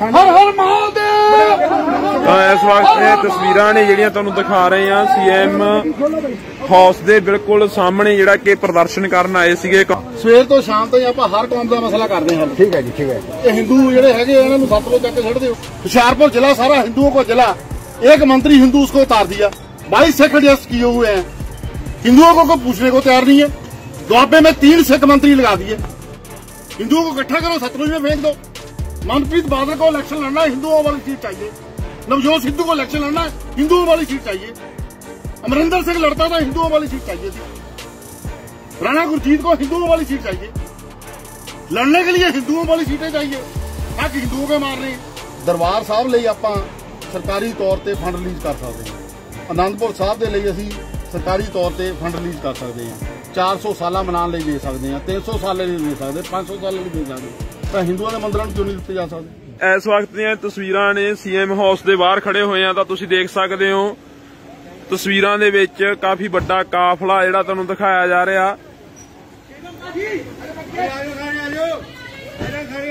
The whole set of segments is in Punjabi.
ਹਰ ਹਰ ਮਹਾਦੇਵ ਇਸ ਵਕਤ ਇਹ ਤਸਵੀਰਾਂ ਨੇ ਜਿਹੜੀਆਂ ਤੁਹਾਨੂੰ ਦਿਖਾ ਰਹੇ ਆ ਸੀਐਮ ਹਾਊਸ ਦੇ ਬਿਲਕੁਲ ਸਾਹਮਣੇ ਜਿਹੜਾ ਕਿ ਪ੍ਰਦਰਸ਼ਨ ਕਰਨ ਆਏ ਸੀਗੇ ਸਵੇਰ ਤੋਂ ਸ਼ਾਮ ਤਾਈਂ ਆਪਾਂ ਹਰ ਕੌਮ ਦਾ ਮਸਲਾ ਕਰਦੇ ਹਾਂ ਠੀਕ ਹੈ ਜੀ ਠੀਕ ਹੈ ਇਹ ਹਿੰਦੂ ਜਿਹੜੇ ਹੈਗੇ ਇਹਨਾਂ ਨੂੰ ਸੱਤ ਲੋ ਚੱਕ ਛੱਡ ਦਿਓ ਹੁਸ਼ਿਆਰਪੁਰ ਜ਼ਿਲ੍ਹਾ ਸਾਰਾ ਹਿੰਦੂਆਂ ਕੋ ਜ਼ਿਲ੍ਹਾ एक मंत्री हिंदू उसको उतार दिया बाईस सिख एडजस्ट किए हुए हैं हिंदुओं को, को पूछने को तैयार नहीं है दुआबे में तीन सिख मंत्री लगा दिए हिंदुओं को इकट्ठा करो सतलुज में फेंक दो मनप्रीत बादल को इलेक्शन लड़ना है हिंदुओं वाली सीट चाहिए नवजोत सिद्धू को इलेक्शन लड़ना है हिंदुओं वाली सीट चाहिए अमरिंदर सिंह लड़ता था हिंदुओं वाली सीट चाहिए थी राणा गुरजीत को हिंदुओं वाली सीट चाहिए लड़ने के लिए हिंदुओं वाली सीटें चाहिए हक हिंदुओं के मार रहे हैं ਦਰਬਾਰ ਸਾਹਿਬ ਲਈ ਆਪਾਂ ਸਰਕਾਰੀ ਤੌਰ ਤੇ ਫੰਡ ਰਿਲੀਜ਼ ਕਰ ਸਕਦੇ ਹਾਂ ਆਨੰਦਪੁਰ ਸਾਹਿਬ ਦੇ ਲਈ ਅਸੀਂ ਸਰਕਾਰੀ ਤੌਰ ਤੇ ਫੰਡ ਰਿਲੀਜ਼ ਕਰ ਸਕਦੇ ਹਾਂ 400 ਸਾਲਾ ਮਨਾਉਣ ਲਈ ਦੇ ਸਕਦੇ ਹਾਂ 300 ਸਾਲੇ ਲਈ ਦੇ ਸਕਦੇ 500 ਸਾਲੇ ਲਈ ਦੇ ਸਕਦੇ ਤਾਂ ਹਿੰਦੂਆਂ ਦੇ ਮੰਦਰਾਂ ਨੂੰ ਕਿਉਂ ਨਹੀਂ ਦਿੱਤੇ ਜਾ ਸਕਦੇ? ਇਸ ਵਕਤ ਦੀਆਂ ਤਸਵੀਰਾਂ ਨੇ ਸੀਐਮ ਹਾਊਸ ਦੇ ਬਾਹਰ ਖੜੇ ਹੋਏ ਆ ਤਾਂ ਤੁਸੀਂ ਦੇਖ ਸਕਦੇ ਹੋ। ਤਸਵੀਰਾਂ ਦੇ ਵਿੱਚ ਕਾਫੀ ਵੱਡਾ ਕਾਫਲਾ ਜਿਹੜਾ ਤੁਹਾਨੂੰ ਦਿਖਾਇਆ ਜਾ ਰਿਹਾ।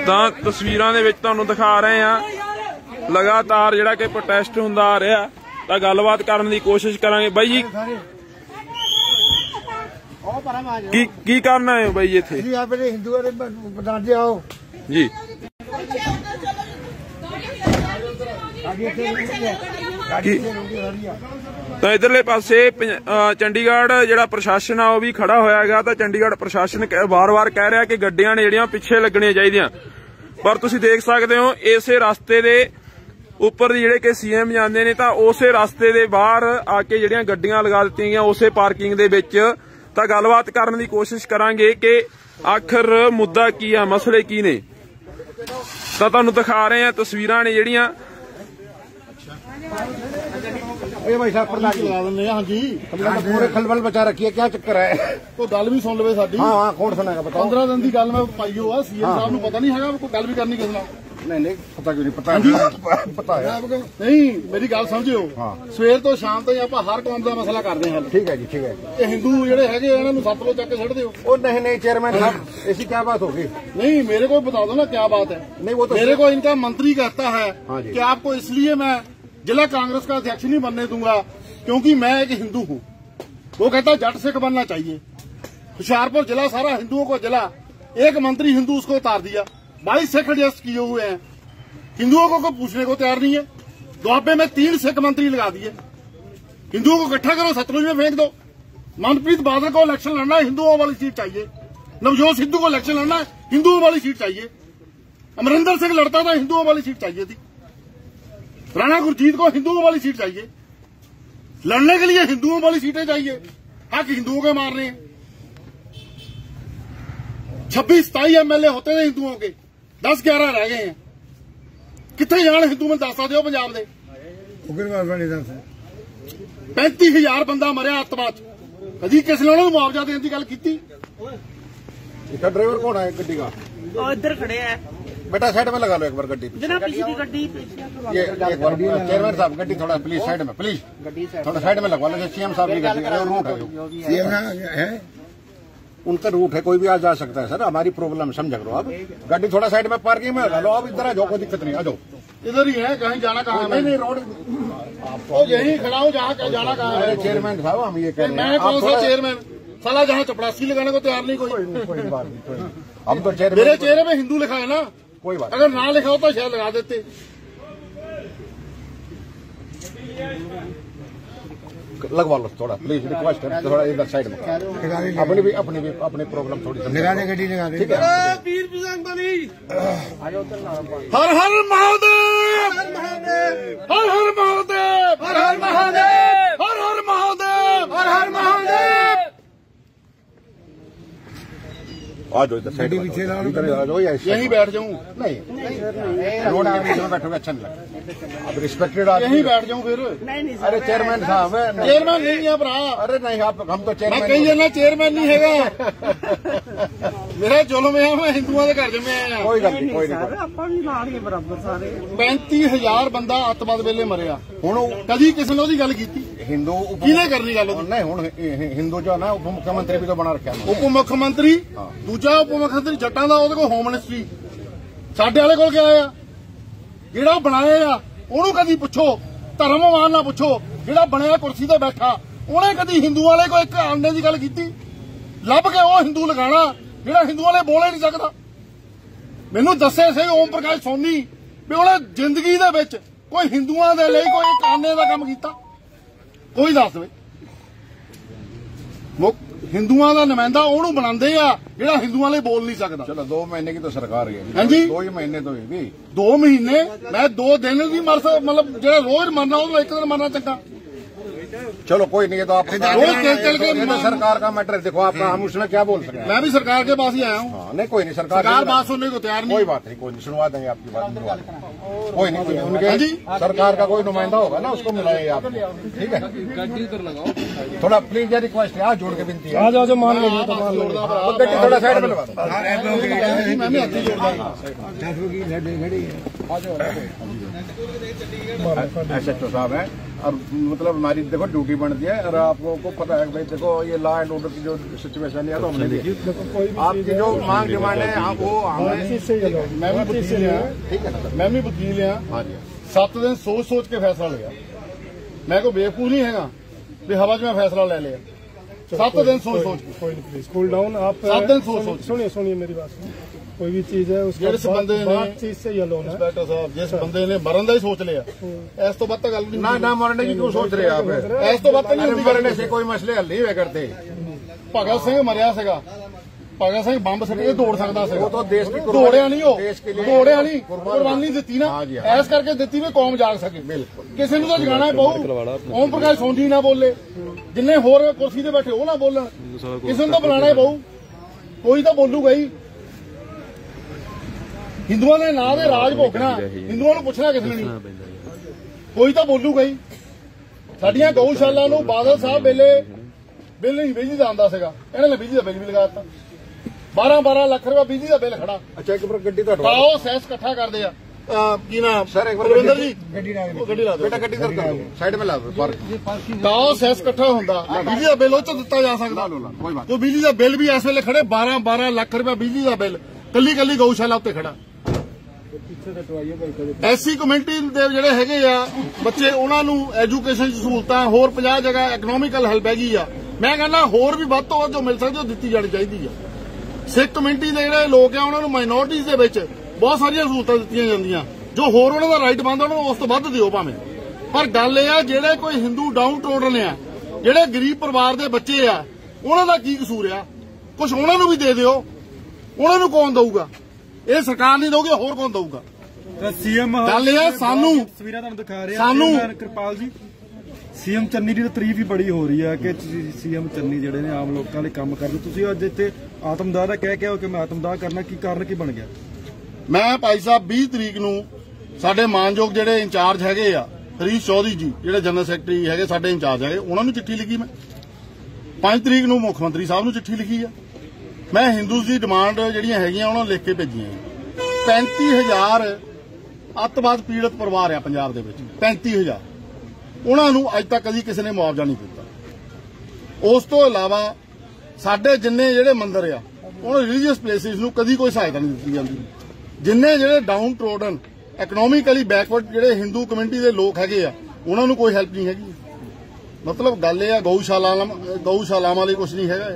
ਤਾਂ ਤਸਵੀਰਾਂ ਦੇ ਵਿੱਚ ਤੁਹਾਨੂੰ ਦਿਖਾ ਰਹੇ ਆ ਲਗਾਤਾਰ ਜਿਹੜਾ ਕਿ ਪ੍ਰੋਟੈਸਟ ਹੁੰਦਾ ਆ ਰਿਹਾ। ਤਾਂ ਗੱਲਬਾਤ ਕਰਨ ਦੀ ਕੋਸ਼ਿਸ਼ ਕਰਾਂਗੇ। ਬਾਈ ਜੀ ਕੀ ਕੀ ਕਰਨਾ ਹੈ ਬਾਈ ਜੀ ਇੱਥੇ? ਜੀ ਆਪਣੇ ਹਿੰਦੂਆਂ ਦੇ ਪ੍ਰਧਾਨ ਜੀ ਆਓ। ਜੀ। ਕੀ ਤਾਂ ਇਧਰਲੇ ਪਾਸੇ ਚੰਡੀਗੜ੍ਹ ਜਿਹੜਾ ਪ੍ਰਸ਼ਾਸਨ ਆ ਉਹ ਵੀ ਖੜਾ ਹੋਇਆ ਹੈਗਾ। ਤਾਂ ਚੰਡੀਗੜ੍ਹ ਪ੍ਰਸ਼ਾਸਨ ਵਾਰ-ਵਾਰ ਕਹਿ ਰਿਹਾ ਕਿ ਗੱਡੀਆਂ ਨੇ ਜਿਹੜੀਆਂ ਪਿੱਛੇ ਲੱਗਣੀਆਂ ਚਾਹੀਦੀਆਂ। ਪਰ ਤੁਸੀਂ ਦੇਖ ਸਕਦੇ ਹੋ ਇਸੇ ਰਸਤੇ ਦੇ ਉੱਪਰ ਜਿਹੜੇ ਕਿ ਸੀਐਮ ਜਾਂਦੇ ਨੇ ਤਾਂ ਉਸੇ ਰਸਤੇ ਦੇ ਬਾਹਰ ਆ ਕੇ ਜਿਹੜੀਆਂ ਗੱਡੀਆਂ ਲਗਾ ਦਿੱਤੀਆਂ ਗਈਆਂ ਉਸੇ ਪਾਰਕਿੰਗ ਦੇ ਵਿੱਚ। ਤਾਂ ਗੱਲਬਾਤ ਕਰਨ ਦੀ ਕੋਸ਼ਿਸ਼ ਕਰਾਂਗੇ ਕਿ ਆਖਰ ਮੁੱਦਾ ਕੀ ਆ ਮਸਲੇ ਕੀ ਨੇ? ਤਾਂ ਤੁਹਾਨੂੰ ਦਿਖਾ ਰਹੇ ਆ ਤਸਵੀਰਾਂ ਨੇ ਜਿਹੜੀਆਂ। ਇਹ ਭਾਈ ਸਾਹਿਬ ਪ੍ਰਧਾਨ ਜੀ ਲਾ ਦਿੰਦੇ ਆ ਹਾਂਜੀ हमने तो पूरे खलबल बचा रखी है क्या चक्कर है ਕੋਈ ਗੱਲ ਵੀ ਸੁਣ ਲਵੇ ਸਾਡੀ हाँ हाँ कौन सुनाएगा बताओ 15 ਦਿਨ ਦੀ ਗੱਲ ਮੈਂ ਪਾਈ ਹੋ ਆ ਸੀਐਮ ਸਾਹਿਬ ਨੂੰ ਪਤਾ ਨਹੀਂ ਹੈਗਾ ਵੀ ਕੋਈ ਗੱਲ ਵੀ ਕਰਨੀ ਕਿਸੇ ਨਾਲ नहीं नहीं पता क्यों नहीं पता पता है ਨਹੀਂ ਮੇਰੀ ਗੱਲ ਸਮਝਿਓ ਹਾਂ। ਸਵੇਰ ਤੋਂ ਸ਼ਾਮ ਤਾਈਂ ਆਪਾਂ ਹਰ ਕੌਮ ਦਾ ਮਸਲਾ ਕਰਦੇ ਹਾਂ ठीक है जी ठीक है ਇਹ ਹਿੰਦੂ ਜਿਹੜੇ ਹੈਗੇ ਆ, ਇਹਨਾਂ ਨੂੰ ਸਤਲੁਜ ਚੱਕ ਕੇ ਛੱਡ ਦਿਓ ओ नहीं नहीं चेयरमैन साहब ऐसी क्या बात होगी नहीं मेरे को बता दो ना क्या बात है नहीं वो तो मेरे को इनका मंत्री कहता है हाँ जी। कि आपको इसलिए मैं जिला कांग्रेस का अध्यक्ष नहीं बनने दूँगा, क्योंकि मैं एक हिंदू हूँ। वो कहता है, जट सिख बनना चाहिए। हुशियारपुर जिला, सारा हिंदुओं को जिला। एक मंत्री हिंदू उसको उतार दिया। बाईस सिख एडजस्ट किए हुए हैं। हिंदुओं को पूछने को तैयार नहीं है। दुआबे में तीन सिख मंत्री लगा दिए। हिंदुओं को इकट्ठा करो, सतलुज में फेंक दो। मनप्रीत बादल को इलेक्शन लड़ना हिंदुओं वाली सीट चाहिए। नवजोत सिद्धू को इलेक्शन लड़ना है, हिंदुओं वाली सीट चाहिए। अमरिंदर सिंह लड़ता था, हिंदुओं वाली सीट चाहिए थी। राणा गुरजीत को हिंदुओं वाली सीट चाहिए लड़ने के लिए हिंदुओं वाली सीटें चाहिए हक हिंदुओं के मार रहे हैं छब्बीस सताई एमएलए होते थे हिंदुओं के दस ग्यारह रह गए हैं कितने जान हिंदू में दस सकते हो पंजाब के पैंती हजार बंदा मरिया अतवा च कदी किस ने उन्होंने मुआवजा देने की गल की इसका ड्राइवर कौन है गड्डी का ਉਹ ਇੱਧਰ ਖੜੇ ਆ बेटा साइड में लगा लो एक बार गड्डी चेयरमैन साहब गड्डी थोड़ा प्लीज़ साइड में प्लीज़ थोड़ा साइड में लगवा लो सीएम साहब की गड्डी रूट है। उनका रूट है कोई भी आ जा सकता है सर हमारी प्रॉब्लम समझ लो आप? गाड़ी थोड़ा साइड में पार्किंग में लगा लो आप इधर आ जाओ कोई दिक्कत नहीं आ जाओ। इधर ही है कहीं जाना कहा नहीं नहीं रोड तो यही खड़ा हो जहाँ जाना कहा है? चेयरमैन साहब हम ये कह रहे हैं। मैं कौन सा चेयरमैन सला जहाँ चपड़ासी लगाने को तैयार नहीं कोई। हम तो चेयरमैन मेरे चेहरे में हिंदू लिखा है ना? कोई बात अगर ना लिखा होता शायद लगा देते। लगवा लो थोड़ा प्लीज़ रिक्वेस्ट है थोड़ा इधर साइड में। अपनी भी अपनी भी अपनी प्रॉब्लम थोड़ी। लगा दे गड्डी लगा दे ठीक है। हर हर महादेव! आ जाओ इधर साइड में पीछे ला लो। इधर आ जाओ या इस side यहीं में। बैठ जाऊं नहीं रोड के बीच में बैठोगे अच्छा नहीं लगता अब रिस्पेक्टेड आदमी यहीं बैठ जाऊं फिर ਨਹੀਂ ਨਹੀਂ अरे चेयरमैन साहब है नहीं। चेयरमैन नहीं है भरा अरे नहीं आप हम तो मैं चेयरमैन कही जाना चेयरमैन नहीं हैगा मेरा जुलम है मैं हिंदुओं के घर जमे आया कोई गल नहीं कोई ਸਰ नहीं ਆਪਾਂ ਵੀ ਨਾਲ ਹੀ ਬਰਾਬਰ ਸਾਰੇ 35000 ਬੰਦਾ ਅੱਤਵਾਦ ਵੇਲੇ ਮਰਿਆ ਹੁਣ ਕਦੀ ਕਿਸੇ ਨੇ ਉਹਦੀ ਗੱਲ ਕੀਤੀ हिंदू उप- ਕਿਹਨੇ ਕਰਨੀ ਗੱਲ ਉਹਦੀ नहीं हूं हि- हिंदू जो है ना उप मुख्यमंत्री भी तो बना रखे हैं ਉਪ ਮੁੱਖ ਮੰਤਰੀ ਦੂਜਾ ਉਪ ਮੁੱਖ ਮੰਤਰੀ ਜੱਟਾਂ ਦਾ ਉਹਦੇ ਕੋਲ ਹੋਮ ਮਿਨਿਸਟਰੀ ਸਾਡੇ ਵਾਲੇ ਕੋਲ ਕਿਆ ਆ? ਜਿਹੜਾ ਬਣਾਏ ਆ, ਉਹਨੂੰ ਕਦੀ ਪੁੱਛੋ। ਧਰਮਵਾਨ ਨਾ ਪੁੱਛੋ। ਜਿਹੜਾ ਬਣਿਆ ਕੁਰਸੀ ਤੇ ਬੈਠਾ, ਉਹਨੇ ਕਦੀ ਹਿੰਦੂ ਵਾਲੇ ਕੋਈ ਇੱਕ ਆਂਡੇ ਦੀ ਗੱਲ ਕੀਤੀ? ਲੱਭ ਕੇ ਉਹ ਹਿੰਦੂ ਲਗਾਣਾ, ਜਿਹੜਾ ਹਿੰਦੂ ਵਾਲੇ ਬੋਲੇ ਨਹੀਂ ਸਕਦਾ। ਮੈਨੂੰ ਦੱਸੇ ਸਹੀ ਓਮ ਪ੍ਰਕਾਸ਼ ਸੋਨੀ ਵੀ ਉਹਨੇ ਜ਼ਿੰਦਗੀ ਦੇ ਵਿੱਚ ਕੋਈ ਹਿੰਦੂਆਂ ਦੇ ਲਈ ਕੋਈ ਇੱਕ ਆਨੇ ਦਾ ਕੰਮ ਕੀਤਾ। ਕੋਈ ਦੱਸ ਦੇਵੇ ਮੁੱਖ ਹਿੰਦੂਆਂ ਦਾ ਨੁਮਾਇੰਦਾ ਉਹਨੂੰ ਬਣਾਉਂਦੇ ਆ ਜਿਹੜਾ ਹਿੰਦੂਆਂ ਲਈ ਬੋਲ ਨਹੀਂ ਸਕਦਾ चलो दो महीने की तो सरकार है हाँ जी। दो ही महीने तो है भी ਦੋ ਮਹੀਨੇ ਮੈਂ ਦੋ ਦਿਨ ਵੀ ਮਰ ਸਕ- ਮਤਲਬ ਜਿਹੜਾ ਰੋਜ਼ ਮਰਨਾ ਉਹਦਾ ਇੱਕ ਦਿਨ ਮਰਨਾ ਚੰਗਾ चलो कोई नहीं है तो आप रोज चल चल के ये तो मान- सरकार का मैटर है देखो आप हम उसमें क्या बोल सकते हैं मैं भी सरकार के पास ही आया हूँ हाँ, नहीं कोई नहीं सरकार सरकार बात सुनने को तैयार कोई नहीं बात नहीं कोई नहीं सुनवा देंगे आपकी बात सुनवा देंगे। कोई नहीं कोई नहीं हाँ उनके सरकार का कोई नुमाइंदा होगा ना उसको मिलाएँगे आप ठीक है? थोड़ा प्लीज़ ये रिक्वेस्ट है आज जोड़ के विनती है। आज आज मान लो तो मान लीजिए। गड्डी थोड़ा साइड में लगा दो। मैं भी हाथी जोड़ एस एच साहब है। और मतलब हमारी देखो ड्यूटी बन बनती है और आप लोगों को पता है भाई देखो ये लॉ एंड ऑर्डर की जो सिचुएशन है तो हमने देखी आपकी जो मांग डिमांड है आप हाँ, वो हमने मैं भी वकील ठीक है मैं भी वकील हाँ।, हाँ सात दिन सोच सोच के फैसला लिया। मैं को बेवकूफ़ नहीं है भी हवा में फैसला ले लिया। सात दिन सोच सोच के। नहीं डाउन आप सात दिन सोच सोच सुनिए सुनिए मेरी बात ਕੋਈ ਵੀ ਚੀਜ਼ ਹੈ ਉਸ ਜਿਸ ਬੰਦੇ ਨੇ ਬਾਤ ਚੀਜ਼ ਸੇ ਯਲੋ ਨਾ ਇੰਸਪੈਕਟਰ ਸਾਹਿਬ ਜਿਸ ਬੰਦੇ ਨੇ ਮਰਨ ਦਾ ਹੀ ਸੋਚ ਲਿਆ ਇਸ ਤੋਂ ਵੱਧ ਤਾਂ ਗੱਲ ਨਹੀਂ ਨਾ ਨਾ ਮਰਨ ਦੀ ਕਿਉਂ ਸੋਚ ਰਹੇ ਆਪ ਇਸ ਤੋਂ ਵੱਧ ਨਹੀਂ ਹੁੰਦੀ ਮਰਨੇ ਸੇ ਕੋਈ ਮਸਲੇ ਹੱਲ ਨਹੀਂ ਹੋਇਆ ਕਰਦੇ। ਭਗਤ ਸਿੰਘ ਮਰਿਆ ਸੀਗਾ। ਭਗਤ ਸਿੰਘ ਬੰਬ ਸਿੱਟ ਕੇ ਦੌੜ ਸਕਦਾ ਸੀ ਉਹ ਤਾਂ ਦੇਸ਼ ਦੀ ਦੌੜਿਆ ਨਹੀਂ ਉਹ। ਦੌੜਿਆ ਨਹੀਂ। ਕੁਰਬਾਨੀ। ਦਿੱਤੀ ਨਾ। ਐਸ ਕਰਕੇ ਦਿੱਤੀ ਵੀ ਕੌਮ ਜਾਗ ਸਕੇ। ਕਿਸੇ ਨੂੰ ਤਾਂ ਜਗਾਣਾ ਪਊ। ਓਮ ਪ੍ਰਕਾਸ਼ ਸੋਂਦੀ ਨਾ ਬੋਲੇ। ਜਿੰਨੇ ਹੋਰ ਕੁਰਸੀ ਤੇ ਬੈਠੇ ਉਹ ਨਾ ਬੋਲਣ। ਕਿਸੇ ਨੂੰ ਤਾਂ ਬੁਲਾਣਾ ਪਊ। ਕੋਈ ਤਾਂ ਬੋਲੂਗਾ ਹੀ। ਹਿੰਦੂਆਂ ਦੇ ਨਾਂ ਦੇ ਰਾਜ ਭੋਗਣਾ ਹਿੰਦੂਆਂ ਨੂੰ ਪੁੱਛਣਾ ਕਿਸ ਨੇ ਕੋਈ ਤਾਂ ਬੋਲੂ ਗਈ ਸਾਡੀਆਂ ਗਊਸ਼ਾਲਾ ਨੂੰ ਬਾਦਲ ਸਾਹਿਬ ਵੇਲੇ ਬਿੱਲ ਨਹੀਂ ਬਿਜਲੀ ਦਾ ਆਂਦਾ ਸੀਗਾ। ਇਹਨਾਂ ਨੇ ਬਿਜਲੀ ਦਾ ਬਿੱਲ ਵੀ ਲਗਾ ਦਿੱਤਾ। 12 12 ਲੱਖ ਰੁਪਏ ਬਿਜਲੀ ਦਾ ਬਿੱਲ ਖੜਾ। ਅੱਛਾ ਇੱਕ ਵਾਰ ਗੱਡੀ ਤੁਹਾਡਾ ਪਾਓ ਸੈਸ ਇਕੱਠਾ ਕਰਦੇ ਆ। ਕੀ ਨਾਮ? ਸਰ ਇੱਕ ਵਾਰ ਰਵਿੰਦਰ ਜੀ। ਗੱਡੀ ਲਾ ਦਿਓ। ਗੱਡੀ ਲਾ ਦਿਓ। ਬੇਟਾ ਗੱਡੀ ਸਰ ਸਾਈਡ ਮੇ ਲਾ ਦਿਓ ਪਾਰਕਿੰਗ ਤਾਂ ਸੈਸ ਇਕੱਠਾ ਹੁੰਦਾ। ਬਿਜਲੀ ਦਾ ਬਿੱਲ ਉਹ ਚ ਦਿੱਤਾ ਜਾ ਸਕਦਾ। ਕੋਈ ਬਾਤ ਉਹ ਬਿਜਲੀ ਦਾ ਬਿੱਲ ਵੀ ਇਸ ਵੇਲੇ ਖੜੇ 12 12 ਲੱਖ ਰੁਪਏ ਬਿਜਲੀ ਦਾ ਬਿੱਲ। ਕੱਲੀ ਕੱਲੀ ਗਊਸ਼ਾਲਾ ਉੱਤੇ ਖੜਾ। ਐਸੀ ਕਮਿਊਨਿਟੀ ਦੇ ਜਿਹੜੇ ਹੈਗੇ ਆ, ਬੱਚੇ ਉਹਨਾਂ ਨੂੰ ਐਜੂਕੇਸ਼ਨ ਸਹੂਲਤਾਂ, ਹੋਰ 50 ਜਗ੍ਹਾ ਇਕਨੋਮਿਕਲ ਹੈਲਪ ਹੈਗੀ ਆ। ਮੈਂ ਕਹਿੰਦਾ ਹੋਰ ਵੀ ਵੱਧ ਤੋਂ ਵੱਧ ਜੋ ਮਿਲ ਸਕਦੀ ਉਹ ਦਿੱਤੀ ਜਾਣੀ ਚਾਹੀਦੀ ਆ। ਸਿੱਖ ਕਮਿਊਨਿਟੀ ਦੇ ਜਿਹੜੇ ਲੋਕ ਆ, ਉਹਨਾਂ ਨੂੰ ਮਾਈਨੋਰਟੀਜ਼ ਦੇ ਵਿੱਚ ਬਹੁਤ ਸਾਰੀਆਂ ਸਹੂਲਤਾਂ ਦਿੱਤੀਆਂ ਜਾਂਦੀਆਂ। ਜੋ ਹੋਰ ਉਹਨਾਂ ਦਾ ਰਾਈਟ ਬਣਦਾ ਉਹਨਾਂ ਨੂੰ ਉਸ ਤੋਂ ਵੱਧ ਦਿਓ ਭਾਵੇਂ। ਪਰ ਗੱਲ ਇਹ ਆ, ਜਿਹੜੇ ਕੋਈ ਹਿੰਦੂ ਡਾਊਨ ਟੋਡਨ ਆ, ਜਿਹੜੇ ਗਰੀਬ ਪਰਿਵਾਰ ਦੇ ਬੱਚੇ ਆ, ਉਹਨਾਂ ਦਾ ਕੀ ਕਸੂਰ ਆ? ਕੁਝ ਉਹਨਾਂ ਨੂੰ ਵੀ ਦੇ ਦਿਓ। ਉਹਨਾਂ ਨੂੰ ਕੌਣ ਦਊਗਾ? ਇਹ ਸਰਕਾਰ ਨਹੀਂ ਦਊਗੀ ਹੋਰ ਕੌਣ ਦਊਗਾ? ਤਾਂ ਸੀਐਮ ਗੱਲ ਇਹ ਆ, ਸਾਨੂੰ- ਤਸਵੀਰਾਂ ਤੁਹਾਨੂੰ ਦਿਖਾ ਰਹੇ ਸਾਨੂੰ- ਕਿਰਪਾਲ ਜੀ। ਸੀਐਮ ਚੰਨੀ ਦੀ ਤਾਰੀਫ ਵੀ ਬੜੀ ਹੋ ਰਹੀ ਹੈ ਕਿ ਸੀਐਮ ਚੰਨੀ ਜਿਹੜੇ ਨੇ ਆਮ ਲੋਕਾਂ ਲਈ ਕੰਮ ਕਰਦੇ ਤੁਸੀਂ ਅੱਜ ਇੱਥੇ ਆਤਮਦਾਹ ਦਾ ਕਹਿ ਕੇ ਹੋ ਕਿ ਮੈਂ ਆਤਮਦਾਹ ਕਰਨਾ ਕੀ ਕਾਰਨ ਕੀ ਬਣ ਗਿਆ? ਮੈਂ ਭਾਈ ਸਾਹਿਬ 20 ਤਰੀਕ ਨੂੰ ਸਾਡੇ ਮਾਨਯੋਗ ਜਿਹੜੇ ਇੰਚਾਰਜ ਹੈਗੇ ਆ ਹਰੀਸ਼ ਚੌਧਰੀ ਜੀ ਜਿਹੜੇ ਜਨਰਲ ਸੈਕਟਰੀ ਹੈਗੇ ਸਾਡੇ ਇੰਚਾਰਜ ਹੈਗੇ ਉਹਨਾਂ ਨੂੰ ਚਿੱਠੀ ਲਿਖੀ ਮੈਂ। 5 ਤਰੀਕ ਨੂੰ ਮੁੱਖ ਮੰਤਰੀ ਸਾਹਿਬ ਨੂੰ ਚਿੱਠੀ ਲਿਖੀ ਆ। ਮੈਂ ਹਿੰਦੂਜ਼ ਦੀ ਡਿਮਾਂਡ ਜਿਹੜੀਆਂ ਹੈਗੀਆਂ ਉਹਨਾਂ ਨੂੰ ਲਿਖ ਕੇ ਭੇਜੀਆਂ 35000 ਅੱਤਵਾਦ ਪੀੜਤ ਪਰਿਵਾਰ ਆ ਪੰਜਾਬ ਦੇ ਵਿੱਚ 35000 ਉਹਨਾਂ ਨੂੰ ਅੱਜ ਤੱਕ ਕਦੀ ਕਿਸੇ ਨੇ ਮੁਆਵਜ਼ਾ ਨਹੀਂ ਦਿੱਤਾ। ਉਸ ਤੋਂ ਇਲਾਵਾ ਸਾਡੇ ਜਿੰਨੇ ਜਿਹੜੇ ਮੰਦਰ ਆ, ਉਹਨਾਂ ਰਿਲੀਜੀਅਸ ਪਲੇਸਿਸ ਨੂੰ ਕਦੀ ਕੋਈ ਸਹਾਇਤਾ ਨਹੀਂ ਦਿੱਤੀ ਜਾਂਦੀ। ਜਿੰਨੇ ਜਿਹੜੇ ਡਾਊਨ ਟ੍ਰੋਡਨ ਇਕਨੋਮਿਕਲੀ ਬੈਕਵਰਡ ਜਿਹੜੇ ਹਿੰਦੂ ਕਮਿਊਨਿਟੀ ਦੇ ਲੋਕ ਹੈਗੇ ਆ, ਉਹਨਾਂ ਨੂੰ ਕੋਈ ਹੈਲਪ ਨਹੀਂ ਹੈਗੀ। ਮਤਲਬ ਗੱਲ ਇਹ ਆ ਗਊਸ਼ਾਲਾਵਾਂ ਗਊਸ਼ਾਲਾਵਾਂ ਲਈ ਕੁਝ ਨਹੀਂ ਹੈਗਾ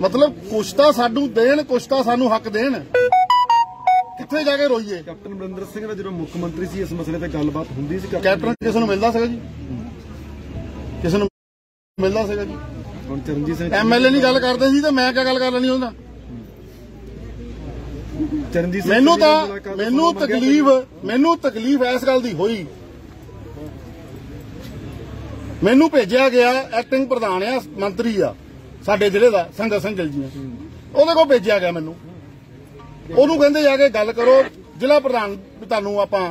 ਮਤਲਬ ਕੁਛ ਤਾਂ ਸਾਨੂੰ ਦੇਣ ਕੁਛ ਤਾਂ ਸਾਨੂੰ ਹੱਕ ਦੇਣ। ਕਿੱਥੇ ਜਾ ਕੇ ਰੋਈਏ? ਕੈਪਟਨ ਅਮਰਿੰਦਰ ਸਿੰਘ ਦਾ ਜਦੋਂ ਮੁੱਖ ਮੰਤਰੀ ਸੀ ਇਸ ਮਸਲੇ ਤੇ ਗੱਲਬਾਤ ਹੁੰਦੀ ਸੀ ਕੈਪਟਨ ਕਿਸੇ ਨੂੰ ਮਿਲਦਾ ਸੀਗਾ ਜੀ? ਕਿਸੇ ਨੂੰ ਮਿਲਦਾ ਸੀਗਾ ਜੀ? ਹੁਣ ਚਰਨਜੀਤ ਸਿੰਘ ਐਮਐਲਏ ਨਹੀਂ ਗੱਲ ਕਰਦੇ ਸੀ ਤਾਂ ਮੈਂ ਕਿਆ ਗੱਲ ਕਰ ਲੈਣੀ ਹੁੰਦਾ ਚਰਨਜੀਤ ਸਿੰਘ ਮੈਨੂੰ ਤਾਂ ਮੈਨੂੰ ਤਕਲੀਫ ਮੈਨੂੰ ਤਕਲੀਫ ਇਸ ਗੱਲ ਦੀ ਹੋਈ। ਮੈਨੂੰ ਭੇਜਿਆ ਗਿਆ ਐਕਟਿੰਗ ਪ੍ਰਧਾਨ ਆ ਮੰਤਰੀ ਆ। ਸਾਡੇ ਜ਼ਿਲ੍ਹੇ ਦਾ ਸੰਗਤ ਸਿੰਘ ਗਿੱਲ ਜੀ ਨੇ। ਉਹਦੇ ਕੋਲ ਭੇਜਿਆ ਗਿਆ ਮੈਨੂੰ। ਉਹਨੂੰ ਕਹਿੰਦੇ ਜਾ ਕੇ ਗੱਲ ਕਰੋ ਜ਼ਿਲ੍ਹਾ ਪ੍ਰਧਾਨ ਤੁਹਾਨੂੰ ਆਪਾਂ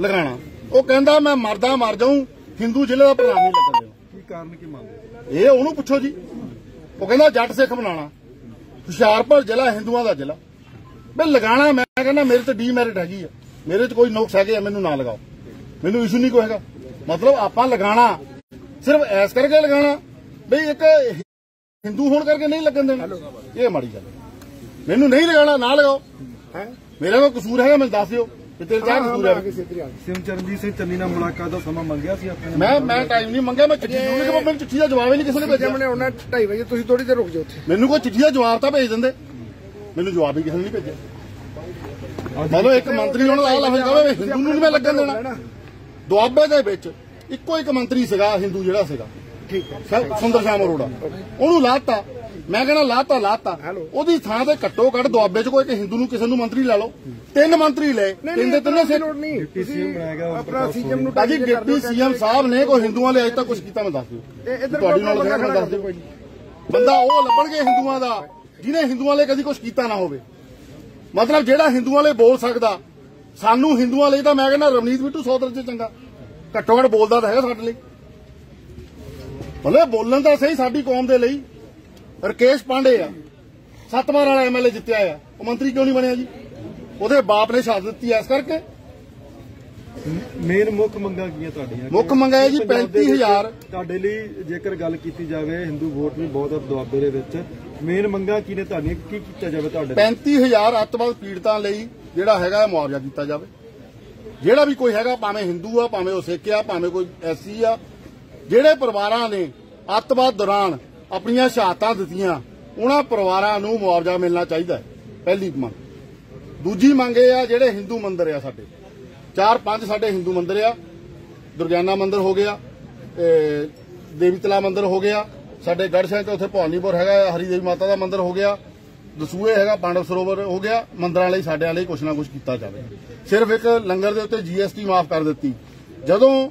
ਲਗਾਣਾ ਉਹ ਕਹਿੰਦਾ ਮੈਂ ਮਰਦਾ ਮਰ ਜਾਊਂ ਹਿੰਦੂ ਜ਼ਿਲ੍ਹੇ ਦਾ ਪ੍ਰਧਾਨ ਨਹੀਂ ਲੱਗਣ ਕੀ ਕਾਰਨ ਕੀ ਮੰਨਦੇ ਇਹ ਉਹਨੂੰ ਪੁੱਛੋ ਜੀ। ਉਹ ਕਹਿੰਦਾ ਜੱਟ ਸਿੱਖ ਬਣਾਉਣਾ। ਹੁਸ਼ਿਆਰਪੁਰ ਜ਼ਿਲ੍ਹਾ ਹਿੰਦੂਆਂ ਦਾ ਜ਼ਿਲ੍ਹਾ। ਬਈ ਲਗਾਣਾ ਮੈਂ ਕਹਿੰਦਾ ਮੇਰੇ ਤੇ ਡੀਮੈਰਿਟ ਹੈਗੀ ਆ। ਮੇਰੇ 'ਚ ਕੋਈ ਨੁਕਸ ਹੈਗੇ ਆ ਮੈਨੂੰ ਨਾ ਲਗਾਓ। ਮੈਨੂੰ ਇਸ਼ੂ ਨਹੀਂ ਕੋਈ ਹੈਗਾ। ਮਤਲਬ ਆਪਾਂ ਲਗਾਣਾ ਸਿਰਫ ਐਸ ਕਰਕੇ ਲਗਾਣਾ ਬਈ ਇੱਕ ਹਿੰਦੂ ਹੋਣ ਕਰਕੇ ਨਹੀਂ ਲੱਗਣ ਦੇਣਾ। ਇਹ ਮਾੜੀ ਗੱਲ ਹੈ। ਮੈਨੂੰ ਨਹੀਂ ਲਗਾਣਾ ਨਾ ਲਗਾਓ। ਹੈ? ਮੇਰਾ ਕੋਈ ਕਸੂਰ ਹੈਗਾ ਮੈਨੂੰ ਦੱਸ ਦਿਓ। ਵੀ ਤੇਰੇ ਚਾਹ ਕਸੂਰ ਹੈ ਸੀਐਮ ਚਰਨਜੀਤ ਸਿੰਘ ਚੰਨੀ ਨਾਲ ਮੁਲਾਕਾਤ ਦਾ ਸਮਾਂ ਮੰਗਿਆ ਸੀ ਆਪਣੇ ਮੈਂ ਮੈਂ ਟਾਈਮ ਨਹੀਂ ਮੰਗਿਆ ਮੈਂ ਚਿੱਠੀ ਜ਼ਰੂਰ ਲਿਖੀ ਮੈਨੂੰ ਚਿੱਠੀ ਦਾ ਜਵਾਬ ਹੀ ਨਹੀਂ ਕਿਸੇ ਨੇ ਭੇਜਿਆ। ਸਾਹਮਣੇ ਆਉਣਾ 2:30 ਵਜੇ ਤੁਸੀਂ ਥੋੜੀ ਦੇਰ ਰੁਕ ਜਾਓ ਉੱਥੇ। ਮੈਨੂੰ ਕੋਈ ਚਿੱਠੀ ਦਾ ਜਵਾਬ ਤਾਂ ਭੇਜ ਦਿੰਦੇ। ਮੈਨੂੰ ਜਵਾਬ ਹੀ ਕਿਸੇ ਨੇ ਨਹੀਂ ਭੇਜਿਆ। ਮਤਲਬ ਇੱਕ ਮੰਤਰੀ ਉਹਨਾਂ ਦਾ ਹਾਲ ਹੋ ਜਾਵੇ ਵੀ ਹਿੰਦੂ ਨੂੰ ਨਹੀਂ ਮੈਂ ਲੱਗਣ ਦੇਣਾ। ਦੁਆਬੇ ਦੇ ਵਿੱਚ ਇੱਕੋ ਇੱਕ ਮੰਤਰੀ ਸੀਗਾ ਹਿੰਦੂ ਜਿਹੜਾ ਸੀਗਾ। ਠੀਕ ਹੈ। ਸੁੰਦਰ ਸ਼ਾਮ ਅਰੋੜਾ। ਉਹਨੂੰ ਲਾਤਾ। ਮੈਂ ਕਹਿੰਦਾ ਲਾਤਾ ਲਾਤਾ। ਉਹਦੀ ਥਾਂ ਤੇ ਘੱਟੋ ਘੱਟ ਦੁਆਬੇ 'ਚ ਕੋਈ ਇੱਕ ਹਿੰਦੂ ਨੂੰ ਕਿਸੇ ਨੂੰ ਮੰਤਰੀ ਲਾ ਲਓ। ਤਿੰਨ ਮੰਤਰੀ ਲਏ। ਤਿੰਨ ਦੇ ਤਿੰਨੇ ਸਿੱਖ ਲੋੜ ਨਹੀਂ। ਆਪਣਾ ਸੀਐਮ ਨੂੰ ਭਾਜੀ ਡਿਪਟੀ ਸੀਐਮ ਸਾਹਿਬ ਨੇ ਕੋਈ ਹਿੰਦੂਆਂ ਲਈ ਅਜੇ ਤੱਕ ਕੁਝ ਕੀਤਾ ਮੈਂ ਦੱਸ ਦਿਓ। ਇਹ ਇੱਧਰ ਤੁਹਾਡੀ ਨਾਲ ਬੰਦਾ ਗੱਲ ਦੱਸ ਦਿਓ। ਬੰਦਾ ਉਹ ਲੱਭਣਗੇ ਹਿੰਦੂਆਂ ਦਾ ਜਿਹਨੇ ਹਿੰਦੂਆਂ ਲਈ ਕਦੀ ਕੁਝ ਕੀਤਾ ਨਾ ਹੋਵੇ। ਮਤਲਬ ਜਿਹੜਾ ਹਿੰਦੂਆਂ ਲਈ ਬੋਲ ਸਕਦਾ ਸਾਨੂੰ ਹਿੰਦੂਆਂ ਲਈ ਤਾਂ ਮੈਂ ਕਹਿੰਦਾ ਰਵਨੀਤ ਬਿੱਟੂ ਸੌ ਦਰਜੇ ਚੰਗਾ। ਘੱਟੋ ਘੱਟ ਬੋਲਦਾ ਤਾਂ ਹੈਗਾ ਸਾਡੇ ਲਈ। ਮਤਲਬ ਬੋਲਣ ਤਾਂ ਸਹੀ ਸਾਡੀ ਕੌਮ ਦੇ ਲਈ। ਰਕੇਸ਼ ਪਾਂਡੇ ਆ। ਸੱਤ ਵਾਰ ਵਾਲਾ ਐਮਐਲਏ ਜਿੱਤਿਆ ਆ। ਉਹ ਮੰਤਰੀ ਕਿਉਂ ਨਹੀਂ ਬਣਿਆ ਜੀ? ਉਹਦੇ ਬਾਪ ਨੇ ਸ਼ਹਾਦਤ ਦਿੱਤੀ ਐ ਇਸ ਕਰਕੇ। ਮੇਨ ਮੁੱਖ ਮੰਗਾਂ ਕੀ ਤੁਹਾਡੀਆਂ? ਮੁੱਖ ਮੰਗਾਂ ਹੈ ਜੀ ਪੰਜਾਬ ਦੇ ਵਿੱਚ 35,000 ਤੁਹਾਡੇ ਲਈ ਜੇਕਰ ਗੱਲ ਕੀਤੀ ਜਾਵੇ ਹਿੰਦੂ ਵੋਟ ਵੀ ਬਹੁਤ ਦੁਆਬੇ ਦੇ ਵਿੱਚ। ਮੇਨ ਮੰਗਾਂ ਕੀ ਨੇ ਤੁਹਾਡੀਆਂ? ਕੀ ਕੀਤਾ ਜਾਵੇ ਤੁਹਾਡੇ ਲਈ? 35000 ਅੱਤਵਾਦ ਪੀੜਤਾਂ ਲਈ ਜਿਹੜਾ ਹੈਗਾ ਮੁਆਵਜ਼ਾ ਦਿੱਤਾ ਜਾਵੇ। ਜਿਹੜਾ ਵੀ ਕੋਈ ਹੈਗਾ ਭਾਵੇਂ ਹਿੰਦੂ ਆ ਭਾਵੇਂ ਉਹ ਸਿੱਖ ਆ ਭਾਵੇਂ ਕੋਈ ਐਸੀ ਆ ਜਿਹੜੇ ਪਰਿਵਾਰਾਂ ਨੇ ਅੱਤਵਾਦ ਦੌਰਾਨ ਆਪਣੀਆਂ ਸ਼ਹਾਦਤਾਂ ਦਿੱਤੀਆਂ, ਉਹਨਾਂ ਪਰਿਵਾਰਾਂ ਨੂੰ ਮੁਆਵਜ਼ਾ ਮਿਲਣਾ ਚਾਹੀਦਾ ਹੈ। ਪਹਿਲੀ ਮੰਗ। ਦੂਜੀ ਮੰਗ ਇਹ ਆ, ਜਿਹੜੇ ਹਿੰਦੂ ਮੰਦਿਰ ਆ ਸਾਡੇ। ਚਾਰ ਪੰਜ ਸਾਡੇ ਹਿੰਦੂ ਮੰਦਿਰ ਆ। ਦੁਰਗਿਆਨਾ ਮੰਦਿਰ ਹੋ ਗਿਆ ਦੇਵੀ ਤਲਾ ਮੰਦਿਰ ਹੋ ਗਿਆ। ਸਾਡੇ ਗੜਸ਼ਾਹ ਚ ਉੱਥੇ ਭਵਾਨੀਪੁਰ ਹੈਗਾ ਹਰੀ ਦੇਵੀ ਮਾਤਾ ਦਾ ਮੰਦਿਰ ਹੋ ਗਿਆ। ਦਸੂਏ ਹੈਗਾ, ਪਾਂਡਵ ਸਰੋਵਰ ਹੋ ਗਿਆ। ਮੰਦਰਾਂ ਲਈ ਸਾਡਿਆਂ ਲਈ ਕੁਛ ਨਾ ਕੁਛ ਕੀਤਾ ਜਾਵੇ। ਸਿਰਫ ਇੱਕ ਲੰਗਰ ਦੇ ਉੱਤੇ ਜੀਐਸਟੀ ਮਾਫ ਕਰ ਦਿੱਤੀ। ਜਦੋਂ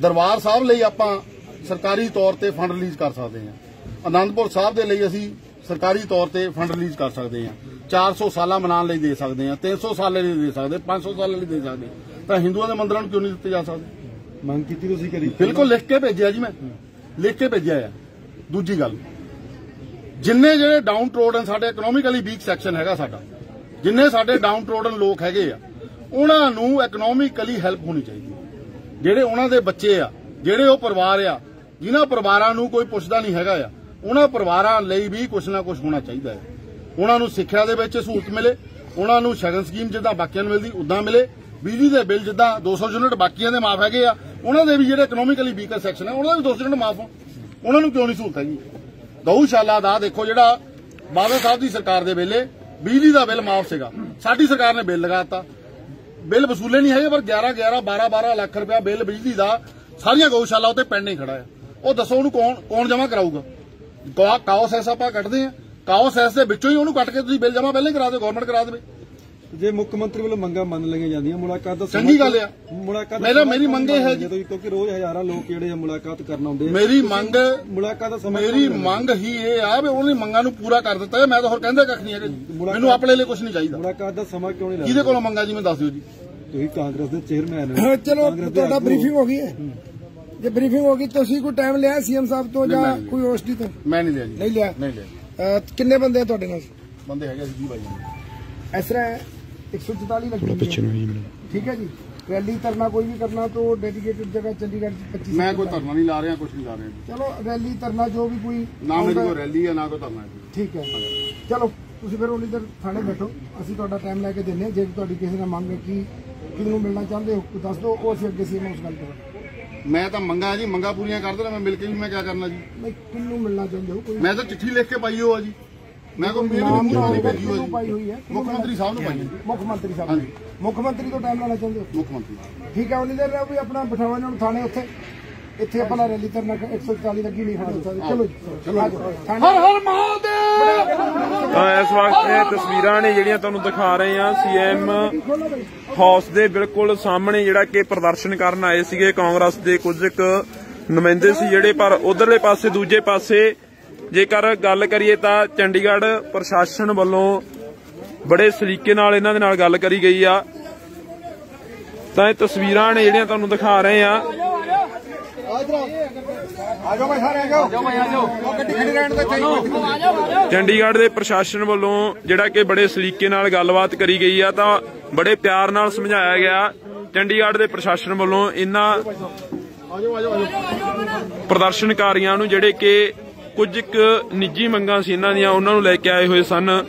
ਦਰਬਾਰ ਸਾਹਿਬ ਲਈ ਆਪਾਂ ਸਰਕਾਰੀ ਤੌਰ ਤੇ ਫੰਡ ਰਿਲੀਜ਼ ਕਰ ਸਕਦੇ ਹਾਂ। ਆਨੰਦਪੁਰ ਸਾਹਿਬ ਦੇ ਲਈ ਅਸੀਂ ਸਰਕਾਰੀ ਤੌਰ ਤੇ ਫੰਡ ਰਿਲੀਜ਼ ਕਰ ਸਕਦੇ ਹਾਂ। 400 ਸਾਲਾਂ ਮਨਾਉਣ ਲਈ ਦੇ ਸਕਦੇ ਹਾਂ 300 ਸਾਲਾਂ ਲਈ ਦੇ ਸਕਦੇ 500 ਸਾਲਾਂ ਲਈ ਦੇ ਸਕਦੇ। ਤਾਂ ਹਿੰਦੂਆਂ ਦੇ ਮੰਦਰਾਂ ਨੂੰ ਕਿਉਂ ਨਹੀਂ ਦਿੱਤੇ ਜਾ ਸਕਦੇ? ਮੰਗ ਕੀਤੀ ਤੁਸੀਂ ਕਰੀ ਬਿਲਕੁਲ ਲਿਖ ਕੇ ਭੇਜਿਆ ਜੀ ਮੈਂ। ਲਿਖ ਕੇ ਭੇਜਿਆ ਆ। ਦੂਜੀ ਗੱਲ ਜਿੰਨੇ ਜਿਹੜੇ ਡਾਊਨ ਟਰੋਡਨ ਸਾਡੇ ਇਕਨੋਮਿਕਲੀ ਵੀਕ ਸੈਕਸ਼ਨ ਹੈਗਾ ਸਾਡਾ। ਜਿੰਨੇ ਸਾਡੇ ਡਾਊਨ ਟਰੋਡਨ ਲੋਕ ਹੈਗੇ ਆ ਉਹਨਾਂ ਨੂੰ ਇਕਨੋਮਿਕਲੀ ਹੈਲਪ ਹੋਣੀ ਚਾਹੀਦੀ। ਜਿਹੜੇ ਉਹਨਾਂ ਦੇ ਬੱਚੇ ਆ, ਜਿਹੜੇ ਉਹ ਪਰਿਵਾਰ ਆ, ਜਿਨ੍ਹਾਂ ਪਰਿਵਾਰਾਂ ਨੂੰ ਕੋਈ ਪੁੱਛਦਾ ਨਹੀਂ ਹੈਗਾ ਆ, ਉਹਨਾਂ ਪਰਿਵਾਰਾਂ ਲਈ ਵੀ ਕੁਝ ਨਾ ਕੁਝ ਹੋਣਾ ਚਾਹੀਦਾ ਹੈ ਉਹਨਾਂ ਨੂੰ ਸਿੱਖਿਆ ਦੇ ਵਿੱਚ ਸਹੂਲਤ ਮਿਲੇ, ਉਹਨਾਂ ਨੂੰ ਸ਼ਗਨ ਸਕੀਮ ਜਿੱਦਾਂ ਬਾਕੀਆਂ ਨੂੰ ਮਿਲਦੀ, ਉਦਾਂ ਮਿਲੇ। ਬਿਜਲੀ ਦੇ ਬਿੱਲ ਜਿੱਦਾਂ 200 ਯੂਨਿਟ ਬਾਕੀਆਂ ਦੇ ਮਾਫ ਹੈਗੇ ਆ। ਉਹਨਾਂ ਦੇ ਵੀ ਜਿਹੜੇ ਇਕਨੋਮਿਕਲੀ ਵੀਕਰ ਸੈਕਸ਼ਨ ਹੈ ਉਹਨਾਂ ਦੇ ਵੀ 200 ਯੂਨਿਟ ਮਾਫ ਹੋਣ। ਉਹਨਾਂ ਨੂੰ ਕਿਉਂ ਨਹੀਂ ਸਹੂਲਤ ਹੈਗੀ? ਗਊਸ਼ਾਲਾ ਦਾ ਦੇਖੋ ਜਿਹੜਾ ਬਾਦਲ ਸਾਹਿਬ ਦੀ ਸਰਕਾਰ ਦੇ ਵੇਲੇ ਬਿਜਲੀ ਦਾ ਬਿੱਲ ਮਾਫ ਸੀਗਾ। ਸਾਡੀ ਸਰਕਾਰ ਨੇ ਬਿੱਲ ਲਗਾਤਾ ਬਿੱਲ ਵਸੂਲੇ ਨਹੀਂ ਹੈਗੇ ਪਰ 11 11 12 12 ਲੱਖ ਰੁਪਇਆ ਬਿੱਲ ਬਿਜਲੀ ਦਾ ਸਾਰੀਆਂ ਗਊਸ਼ਾਲਾ ਉੱਤੇ ਪੈਂਡਿੰਗ ਖੜਾ ਹੈ। ਉਹ ਦੱਸੋ ਉਹਨੂੰ ਕੌਣ ਕੌਣ ਜਮ੍ਹਾਂ ਕਰਾਊਗਾ? ਕਾ- ਕਾਓ ਸੈਸ ਆਪਾਂ ਕੱਢਦੇ ਆ ਕਾਓ ਸੈਸ ਦੇ ਵਿੱਚੋਂ ਹੀ ਉਹਨੂੰ ਕੱਟ ਕੇ ਤੁਸੀਂ ਬਿੱਲ ਜਮ੍ਹਾਂ ਪਹਿਲਾਂ ਹੀ ਕਰਾ ਦਿਓ ਗਵਰਨਮੈਂਟ ਕਰਾ ਦੇਵੇ। ਜੇ ਮੁੱਖ ਮੰਤਰੀ ਵੱਲੋਂ ਮੰਗਾਂ ਮੰਨ ਲਈਆਂ ਜਾਂਦੀਆਂ ਮੁਲਾਕਾਤ ਦਾ ਚੰਗੀ ਗੱਲ ਆ। ਮੁਲਾਕਾਤ ਮੇਰਾ- ਮੇਰੀ ਮੰਗ ਇਹ ਹੈ ਜਦੋਂ ਕਿਉਂਕਿ ਰੋਜ਼ ਹਜ਼ਾਰਾਂ ਲੋਕ ਜਿਹੜੇ ਆ ਮੁਲਾਕਾਤ ਕਰਨ ਆਉਂਦੇ ਮੇਰੀ ਮੰਗ ਮੁਲਾਕਾਤ ਦਾ ਸਮਾਂ ਮੇਰੀ? ਮੰਗ ਹੀ ਇਹ ਆ ਵੀ ਉਹਨਾਂ ਦੀ ਮੰਗਾਂ ਨੂੰ ਪੂਰਾ ਕਰ ਦਿੱਤਾ ਮੈਂ ਤਾਂ ਹੋਰ ਕਹਿੰਦਾ ਕੱਖ ਨਹੀਂ ਹੈਗਾ ਜੀ। ਮੈਨੂੰ ਆਪਣੇ ਲਈ ਕੁਝ ਨਹੀਂ ਚਾਹੀਦਾ। ਮੁਲਾਕਾਤ ਦਾ ਸਮਾਂ ਕਿਉਂ ਨਹੀਂ ਕਿਹਦੇ ਲੱਗਦਾ ਕੋਲੋਂ ਮੰਗਾ ਜੀ ਮੈਨੂੰ ਦੱਸ ਦਿਓ ਜੀ। ਤੁਸੀਂ ਕਾਂਗਰਸ ਦੇ ਚੇਅਰਮੈਨ ਹਾਂ, ਚਲੋ ਤੁਹਾਡਾ। ਬਰੀਫਿੰਗ ਹੋ। ਗਈ ਹੈ। ਜੇ ਬਰੀਫਿੰਗ ਹੋ ਗਈ ਤੁਸੀਂ ਕੋਈ ਟਾਈਮ ਲਿਆ ਸੀਐਮ ਸਾਹਿਬ ਤੋਂ ਜਾਂ। ਕੋਈ ਹੋਸਟੀ ਤੋਂ? ਮੈਂ ਨਹੀਂ ਲਿਆ ਜੀ। ਨਹੀਂ ਲਿਆ। ਨਹੀਂ ਲਿਆ। ਕਿੰਨੇ ਬੰਦੇ ਆ ਤੁਹਾਡੇ ਨਾਲ? ਬੰਦੇ ਹੈਗੇ ਸੀ ਜੀ ਬਾਈ ਇਸ ਤਰ੍ਹਾਂ ਹੈ, 144 ਲੱਗੀ ਪਿੱਛੇ ਨੂੰ ਠੀਕ ਹੈ ਜੀ। ਰੈਲੀ ਕਰਨਾ ਕੋਈ ਵੀ ਕਰਨਾ ਤਾਂ ਡੈਡੀਕੇਟਡ ਜਗ੍ਹਾ ਚੰਡੀਗੜ੍ਹ ਚ 25 ਮੈਂ ਕੋਈ ਧਰਨਾ ਨਹੀਂ ਲਾ ਰਿਹਾ ਕੁਝ ਨਹੀਂ ਲਾ ਰਿਹਾ ਚਲੋ ਰੈਲੀ ਕਰਨਾ ਜੋ ਵੀ ਕੋਈ ਨਾ ਮੇਰੀ ਕੋਈ ਰੈਲੀ ਹੈ ਨਾ ਕੋਈ ਧਰਨਾ ਠੀਕ ਹੈ ਚਲੋ ਤੁਸੀਂ ਫਿਰ ਉਨੀ ਦੇਰ ਥਾਣੇ ਬੈਠੋ। ਅਸੀਂ ਤੁਹਾਡਾ ਟਾਈਮ ਲੈ ਕੇ ਦਿੰਨੇ ਹਾਂ। ਜੇ ਤੁਹਾਡੀ ਕਿਸੇ ਨਾਲ ਮੰਗ ਹੈ ਕਿ ਕਿਹਨੂੰ ਨੂੰ ਮਿਲਣਾ ਚਾਹੁੰਦੇ ਹੋ? ਕੋਈ ਦੱਸ ਦਿਓ ਉਹ ਅਸੀਂ ਅੱਗੇ ਸੀਐਮ ਉਸ ਗੱਲ ਕਰਾਂਗੇ। ਮੈਂ ਤਾਂ ਮੰਗਾ ਜੀ ਮੰਗਾ ਪੂਰੀਆਂ ਕਰ ਦੇਣਾ ਮੈਂ ਮਿਲ ਕੇ ਵੀ ਮੈਂ ਕੀ ਕਰਨਾ ਜੀ? ਨਹੀਂ ਕਿਹਨੂੰ ਮਿਲਣਾ ਚਾਹੁੰਦੇ ਹੋ? ਕੋਈ ਮੈਂ ਤਾਂ ਚਿੱਠੀ ਲਿਖ ਕੇ ਪਾਈ ਹੋ ਆ ਜੀ। ਮੈਂ ਕੋਈ ਮੇਰੀ ਨਾਮ ਮੁੱਖ ਮੰਤਰੀ ਭੇਜੀ ਪਾਈ ਹੋਈ ਹੈ? ਮੁੱਖ ਮੰਤਰੀ ਸਾਹਿਬ ਨੂੰ ਪਾਈ ਹੈ। ਮੁੱਖ ਮੰਤਰੀ ਸਾਹਿਬ ਹਾਂਜੀ। ਮੁੱਖ ਮੰਤਰੀ ਤੋਂ ਟਾਈਮ ਲੈਣਾ ਚਾਹੁੰਦੇ ਹੋ? ਮੁੱਖ ਮੰਤਰੀ ਠੀਕ ਹੈ ਉਨੀ ਦੇਰ ਰਹੋ ਵੀ ਆਪਣਾ ਇਹਨਾਂ ਨੂੰ ਥਾਣੇ ਉੱਥੇ? ਇੱਥੇ ਆਪਾਂ ਨਾਲ ਰੈਲੀ ਕਰਨਾ 140 ਲੱਗੀ ਨਹੀਂ ਖੜਾ ਚਲੋ ਜੀ। ਚਲੋ ਹਰ ਹਰ ਤਾਂ ਇਸ ਵਕਤ ਇਹ ਤਸਵੀਰਾਂ ਨੇ ਜਿਹੜੀਆਂ ਤੁਹਾਨੂੰ ਦਿਖਾ ਰਹੇ ਆ ਸੀਐਮ ਹਾਊਸ ਦੇ ਬਿਲਕੁਲ ਸਾਹਮਣੇ ਜਿਹੜਾ ਕਿ ਪ੍ਰਦਰਸ਼ਨ ਕਰਨ ਆਏ ਸੀਗੇ ਕਾਂਗਰਸ ਦੇ ਕੁਝ ਕੁ ਨੁਮਾਇੰਦੇ ਸੀ ਜਿਹੜੇ, ਪਰ ਉਧਰਲੇ ਪਾਸੇ, ਦੂਜੇ ਪਾਸੇ ਜੇਕਰ ਗੱਲ ਕਰੀਏ ਤਾਂ ਚੰਡੀਗੜ੍ਹ ਪ੍ਰਸ਼ਾਸਨ ਵੱਲੋਂ ਬੜੇ ਸਲੀਕੇ ਨਾਲ ਇਹਨਾਂ ਦੇ ਨਾਲ ਗੱਲ ਕਰੀ ਗਈ ਆ। ਤਾਂ ਇਹ ਤਸਵੀਰਾਂ ਨੇ ਜਿਹੜੀਆਂ ਤੁਹਾਨੂੰ ਦਿਖਾ ਰਹੇ ਆ ਚੰਡੀਗੜ੍ਹ ਦੇ ਪ੍ਰਸ਼ਾਸਨ ਵੱਲੋਂ ਜਿਹੜਾ ਕਿ ਬੜੇ ਸਲੀਕੇ ਨਾਲ ਗੱਲਬਾਤ ਕਰੀ ਗਈ ਆ ਤਾਂ ਬੜੇ ਪਿਆਰ ਨਾਲ ਸਮਝਾਇਆ ਗਿਆ। ਚੰਡੀਗੜ੍ਹ ਦੇ ਪ੍ਰਸ਼ਾਸਨ ਵੱਲੋਂ ਇਹਨਾਂ ਪ੍ਰਦਰਸ਼ਨਕਾਰੀਆਂ ਨੂੰ ਜਿਹੜੇ ਕਿ ਕੁਝ ਕੁ ਨਿੱਜੀ ਮੰਗਾਂ ਸੀ ਇਹਨਾਂ ਦੀਆਂ, ਉਹਨਾਂ ਨੂੰ ਲੈ ਕੇ ਆਏ ਹੋਏ ਸਨ।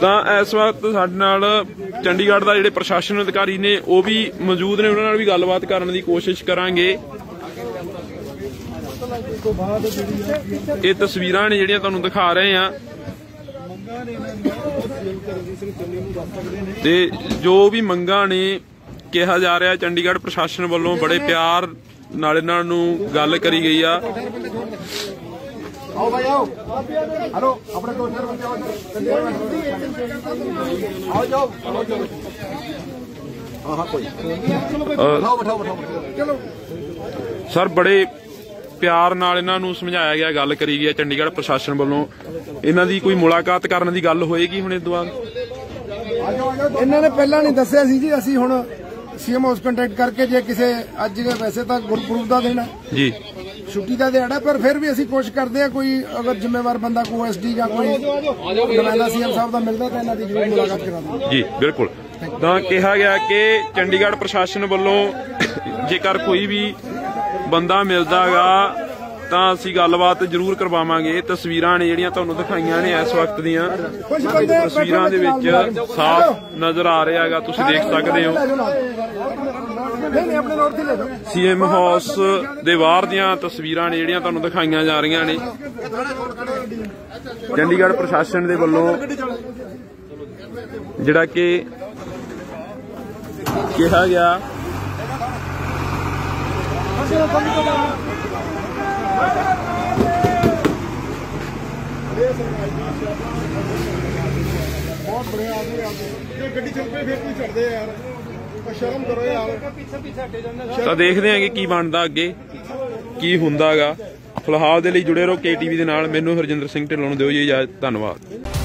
ਤਾਂ ਇਸ ਵਕਤ ਸਾਡੇ ਨਾਲ ਚੰਡੀਗੜ੍ਹ ਦਾ ਜਿਹੜੇ ਪ੍ਰਸ਼ਾਸਨ ਅਧਿਕਾਰੀ ਨੇ, ਉਹ ਵੀ ਮੌਜੂਦ ਨੇ। ਉਹਨਾਂ ਨਾਲ ਵੀ ਗੱਲਬਾਤ ਕਰਨ ਦੀ ਕੋਸ਼ਿਸ਼ ਕਰਾਂਗੇ। ਇਹ ਤਸਵੀਰਾਂ ਨੇ ਜਿਹੜੀਆਂ ਤੁਹਾਨੂੰ ਦਿਖਾ ਰਹੇ ਆ ਤੇ ਜੋ ਵੀ ਮੰਗਾਂ ਨੇ, ਕਿਹਾ ਜਾ ਰਿਹਾ, ਚੰਡੀਗੜ੍ਹ ਪ੍ਰਸ਼ਾਸਨ ਵੱਲੋਂ ਬੜੇ ਪਿਆਰ ਨਾਲ ਇਹਨਾਂ ਨੂੰ ਗੱਲ ਕਰੀ ਗਈ ਆ। ਆਓ ਭਾਈ ਆਓ। ਹਲੋ ਆਪਣੇ ਦੋ ਚਾਰ ਬੰਦੇ ਆਓ ਆਓ ਜਾਓ। ਹਾਂ ਹਾਂ ਕੋਈ ਬਿਠਾਓ ਬਿਠਾਓ ਬਿਠਾਓ। ਸਰ ਬੜੇ ਪਿਆਰ ਨਾਲ ਇਹਨਾਂ ਨੂੰ ਸਮਝਾਇਆ ਗਿਆ ਗੱਲ ਕਰੀ ਗਈ ਚੰਡੀਗੜ੍ਹ ਪ੍ਰਸ਼ਾਸਨ ਵੱਲੋਂ। ਇਹਨਾਂ ਦੀ ਕੋਈ ਮੁਲਾਕਾਤ ਕਰਨ ਦੀ ਗੱਲ ਹੋਏਗੀ ਹੁਣ ਇਸ ਤੋਂ ਇਹਨਾਂ ਨੇ ਪਹਿਲਾਂ ਨਹੀਂ ਦੱਸਿਆ ਸੀ ਜੀ ਅਸੀਂ ਹੁਣ ਸੀਐਮ ਹਾਊਸ ਕੰਟੈਕਟ ਕਰਕੇ ਜੇ ਕਿਸੇ ਅੱਜ ਵੈਸੇ ਤਾਂ ਗੁਰਪੁਰਬ ਦਾ ਦਿਨ ਹੈ। ਜੀ। ਛੁੱਟੀ ਦਾ ਦਿਹਾੜਾ ਪਰ ਫਿਰ ਵੀ ਅਸੀਂ ਕੋਸ਼ਿਸ਼ ਕਰਦੇ ਹਾਂ ਕੋਈ ਅਗਰ ਜ਼ਿੰਮੇਵਾਰ ਬੰਦਾ ਕੋਈ ਐਸਡੀ ਜਾਂ ਕੋਈ ਨੁਮਾਇੰਦਾ ਸੀਐਮ ਸਾਹਿਬ ਦਾ ਮਿਲਦਾ ਤਾਂ ਇਹਨਾਂ ਦੀ ਜ਼ਰੂਰ ਮੁਲਾਕਾਤ ਕਰਾ ਦਿੰਦੇ ਜੀ ਬਿਲਕੁਲ। ਤਾਂ ਕਿਹਾ ਗਿਆ ਕਿ ਚੰਡੀਗੜ੍ਹ ਪ੍ਰਸ਼ਾਸਨ ਵੱਲੋਂ ਜੇਕਰ ਕੋਈ ਵੀ ਬੰਦਾ ਮਿਲਦਾਗਾ ਤਾਂ ਅਸੀਂ ਗੱਲਬਾਤ ਜ਼ਰੂਰ ਕਰਵਾਵਾਂਗੇ। ਤਸਵੀਰਾਂ ਨੇ ਜਿਹੜੀਆਂ ਤੁਹਾਨੂੰ ਦਿਖਾਈਆਂ ਨੇ ਇਸ ਵਕਤ ਦੀਆਂ। ਤਸਵੀਰਾਂ ਦੇ ਵਿੱਚ ਸਾਫ਼ ਨਜ਼ਰ ਆ ਰਿਹਾ ਹੈਗਾ ਤੁਸੀਂ ਦੇਖ ਸਕਦੇ ਹੋ। ਸੀਐਮ ਹਾਊਸ ਦੇ ਬਾਹਰ ਦੀਆਂ ਤਸਵੀਰਾਂ ਨੇ ਜਿਹੜੀਆਂ ਤੁਹਾਨੂੰ ਦਿਖਾਈਆਂ ਜਾ ਰਹੀਆਂ ਨੇ। ਚੰਡੀਗੜ੍ਹ ਪ੍ਰਸ਼ਾਸਨ ਦੇ ਵੱਲੋਂ ਜਿਹੜਾ ਕਿ ਕਿਹਾ ਗਿਆ ਇਹ ਗੱਡੀ ਚੱਲ ਪਈ, ਫਿਰ ਤੁਸੀਂ ਚੜਦੇ ਯਾਰ? ਸ਼ਰਮ ਕਰੋ ਯਾਰ। ਤਾਂ ਦੇਖਦੇ ਹਾਂ ਕਿ ਕੀ ਬਣਦਾ ਅੱਗੇ, ਕੀ ਹੁੰਦਾਗਾ। ਫਿਲਹਾਲ ਦੇ ਲਈ ਜੁੜੇ ਰਹੋ ਕੇਟੀਵੀ ਦੇ ਨਾਲ। ਮੈਨੂੰ ਹਰਜਿੰਦਰ ਸਿੰਘ ਢਿੱਲੋਂ ਨੂੰ ਦਿਓ ਜੀ ਇਜਾਜ਼ਤ। ਧੰਨਵਾਦ।